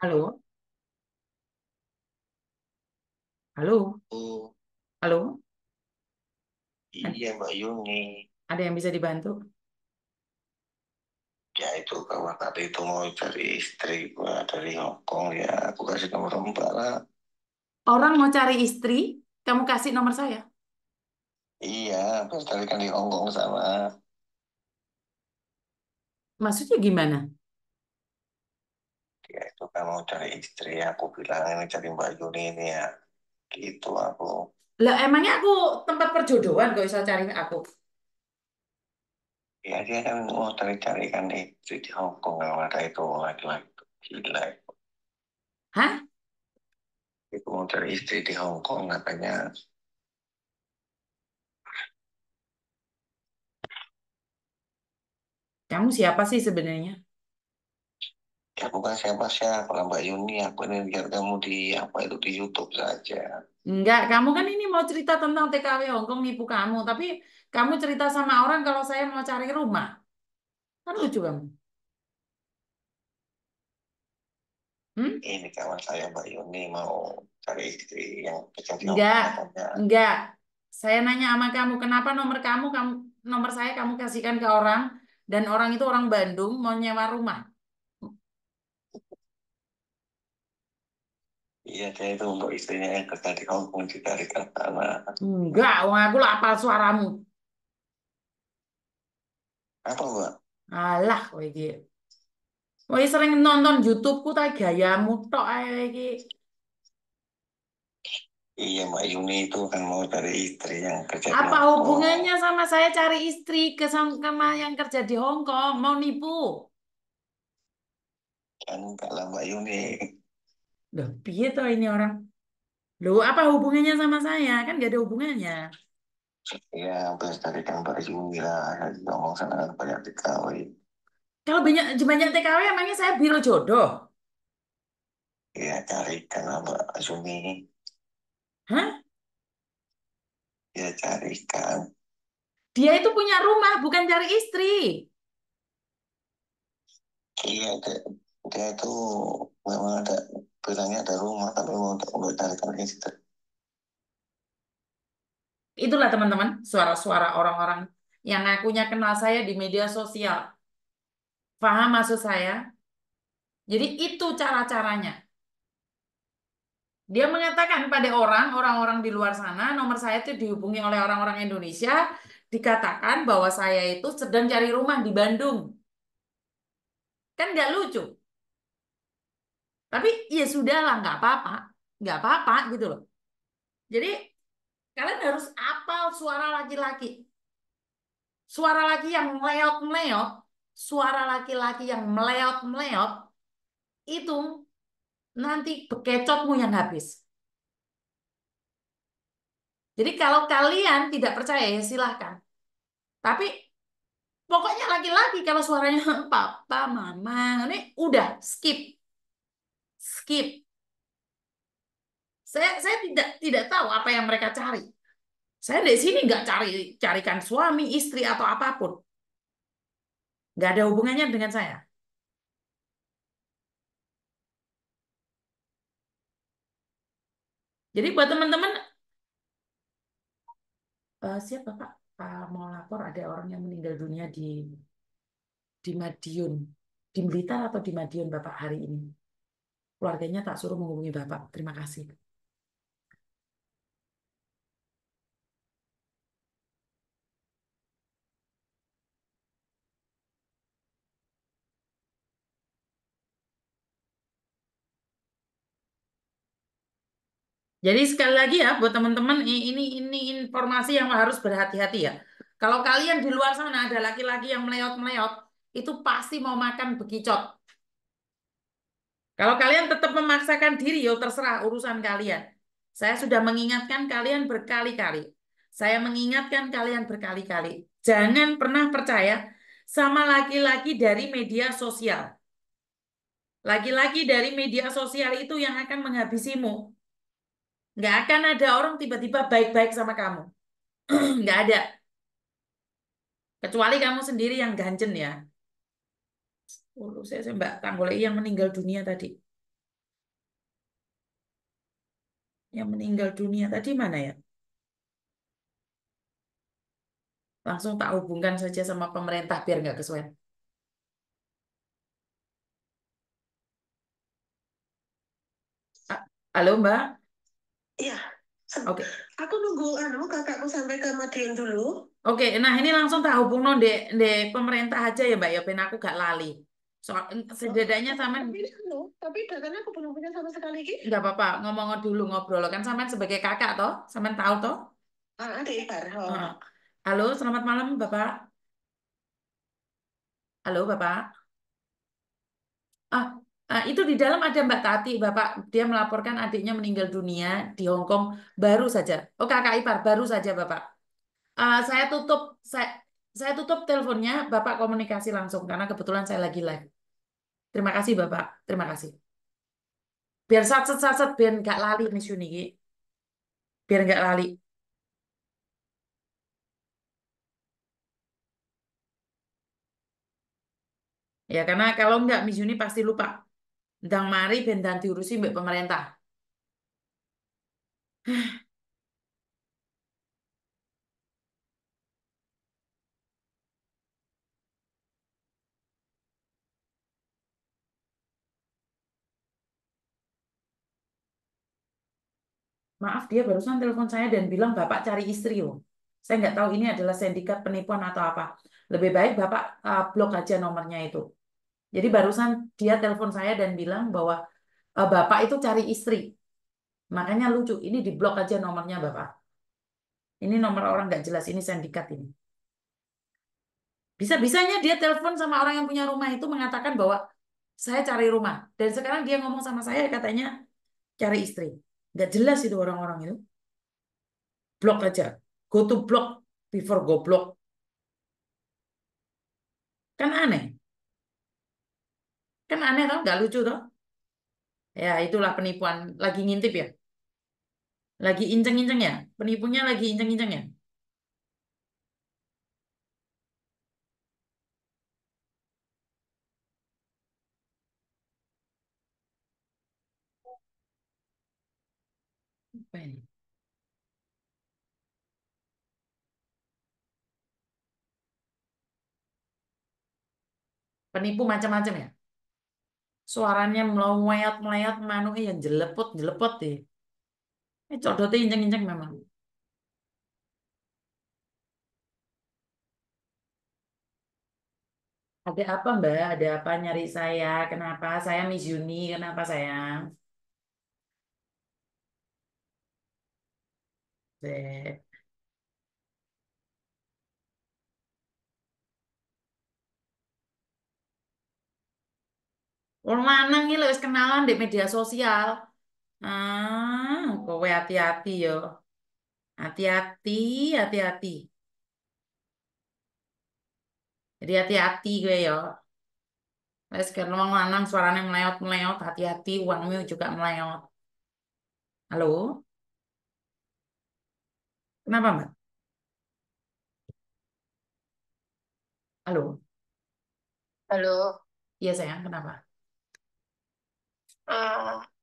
Halo, halo, Oh, halo. Ad- iya Mbak Yuni. Ada yang bisa dibantu? Ya itu kawan tadi itu mau cari istri gua dari Hong Kong ya. Aku kasih nomor Mbak lah. Orang mau cari istri, kamu kasih nomor saya. Iya, pas tadi kan di Hong Kong sama. Maksudnya gimana? Itu kan mau cari istri. Aku bilang ini cari Mbak Yuni ini ya. Gitu aku. Lah emangnya aku tempat perjodohan kok bisa cari aku? Ya dia kan mau cari-cari kan istri di Hong Kong. Kalau ada itu laki-laki itu gila. Hah? Itu mau cari istri di Hong Kong katanya. Kamu siapa sih sebenarnya? Ya bukan siapa-siapa lah Mbak Yuni. Aku ini lihat kamu di apa itu di YouTube saja. Enggak, kamu kan ini mau cerita tentang TKW Hongkong nipu kamu, tapi kamu cerita sama orang kalau saya mau cari rumah. Kan lucu kamu. Hmm? ini kawan saya Mbak Yuni mau cari istri yang kerja di Enggak, enggak. Saya nanya sama kamu, kenapa nomor kamu, kamu nomor saya kamu kasihkan ke orang dan orang itu orang Bandung mau nyewa rumah. Iya, dia itu untuk istrinya yang kerja di Kong dicarikan sana. Enggak, wong aku lah apal suaramu. Apa Mbak? Alah, kowe iki. Kowe sering nonton YouTube-ku ta gayamu tok ae iki. Iya Mbak Yuni itu kan mau cari istri yang kerja di Apa Hong Kong. hubungannya sama saya cari istri ke sama yang kerja di Hong Kong? Mau nipu? Kan enggak lah Mbak Yuni. Loh, piye toh ini orang? Loh, apa hubungannya sama saya? Kan gak ada hubungannya. Ya, habis carikan Mbak Yuni lah. Jadi ngomong sana kan banyak dikawin. Kalau banyak banyak TKW emangnya saya biro jodoh? Ya, carikan lah Mbak Yuni. Hah? Ya, carikan. Dia itu punya rumah, bukan cari istri. Iya, dia, dia itu memang ada bilangnya ada rumah, tapi mau carikan istri. Itulah teman-teman, suara-suara orang-orang yang ngakunya kenal saya di media sosial. Paham maksud saya? Jadi itu cara-caranya. Dia mengatakan pada orang, orang-orang di luar sana, nomor saya itu dihubungi oleh orang-orang Indonesia, dikatakan bahwa saya itu sedang cari rumah di Bandung. Kan nggak lucu. Tapi ya sudahlah, nggak apa-apa. Nggak apa-apa gitu loh. Jadi kalian harus apal suara laki-laki. Suara laki yang meleot-meleot, suara laki-laki yang meleot-meleot, itu nanti bekecotmu yang habis. Jadi kalau kalian tidak percaya ya silahkan. Tapi pokoknya laki-laki kalau suaranya papa, mama, ini udah skip. Skip. Saya saya tidak tidak tahu apa yang mereka cari. Saya di sini nggak cari carikan suami, istri atau apa pun. Nggak ada hubungannya dengan saya. Jadi buat teman-teman, eh, siapa Pak? Pak mau lapor ada orang yang meninggal dunia di di Madiun, di Blitar atau di Madiun Bapak hari ini. Keluarganya tak suruh menghubungi Bapak. Terima kasih. Jadi sekali lagi ya buat teman-teman ini ini informasi yang harus berhati-hati ya. Kalau kalian di luar sana ada laki-laki yang meleot-meleot, itu pasti mau makan bekicot. Kalau kalian tetap memaksakan diri, ya terserah urusan kalian. Saya sudah mengingatkan kalian berkali-kali. Saya mengingatkan kalian berkali-kali. Jangan pernah percaya sama laki-laki dari media sosial. Laki-laki dari media sosial itu yang akan menghabisimu. Nggak akan ada orang tiba-tiba baik-baik sama kamu. Nggak ada. Kecuali kamu sendiri yang ganjen ya. 10. Saya, saya Mbak Tanggolei yang meninggal dunia tadi. Yang meninggal dunia tadi mana ya? Langsung tak hubungkan saja sama pemerintah biar nggak kesuwen. Halo Mbak? Iya. Oke. Okay. Aku nunggu anu kakakku sampai ke Madiun dulu. Oke, nah ini langsung tak hubung no de, de pemerintah aja ya Mbak ya, ben aku gak lali. Soal setidaknya sama Tapi anu, tapi datanya aku belum punya sama sekali ki. nggak apa-apa ngomong dulu ngobrol kan sampean sebagai kakak toh, sampean tahu toh. Ah, ada Ibar. Oh. Halo, selamat malam Bapak. Halo Bapak. Ah, ah, itu di dalam ada Mbak Tati, Bapak. Dia melaporkan adiknya meninggal dunia di Hong Kong baru saja. Oh kakak ipar baru saja Bapak. Ah, saya tutup, saya saya tutup teleponnya, Bapak komunikasi langsung karena kebetulan saya lagi live. Terima kasih Bapak, terima kasih. Biar satset satset biar nggak lali Miss Yuni, biar nggak lali. Ya karena kalau nggak Miss Yuni pasti lupa. Ndang mari ben dan diurusi mbak pemerintah. Maaf, dia barusan telepon saya dan bilang Bapak cari istri loh. Saya nggak tahu ini adalah sindikat penipuan atau apa. Lebih baik Bapak uh, blok aja nomornya itu. Jadi barusan dia telepon saya dan bilang bahwa uh, Bapak itu cari istri. Makanya lucu, ini diblok aja nomornya Bapak. Ini nomor orang nggak jelas, ini sindikat ini. Bisa-bisanya dia telepon sama orang yang punya rumah itu mengatakan bahwa saya cari rumah. Dan sekarang dia ngomong sama saya katanya cari istri. Nggak jelas itu orang-orang itu. Blok aja. Go to block before go block. Kan aneh. Kan aneh tau, nggak lucu tau. Ya itulah penipuan. Lagi ngintip ya. Lagi inceng-inceng ya. Penipunya lagi inceng-inceng ya. Penipu macam-macam ya. Suaranya melayat-melayat, manuknya yang jelepot-jelepot deh. Ini codotnya inceng-inceng memang. Ada apa Mbak? Ada apa nyari saya? Kenapa? Saya Miss Yuni. Kenapa sayang? Deh. Wong lanang iki kenalan di media sosial. Ah, kowe hati-hati yo. Hati-hati, hati-hati. Jadi hati-hati gue yo. Wis kan wong lanang suaranya meleot-meleot, hati-hati uangmu juga meleot. Halo? Kenapa, Mbak? Halo? Halo. Iya sayang, kenapa? Eh,